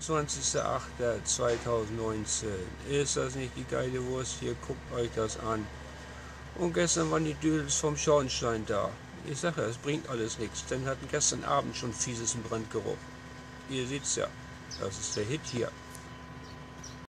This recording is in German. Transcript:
2019. Ist das nicht die geile Wurst? Hier, guckt euch das an. Und gestern waren die Dödels vom Schornstein da. Ich sage ja, es bringt alles nichts, denn wir hatten gestern Abend schon fieses Brandgeruch. Ihr seht's ja, das ist der Hit hier.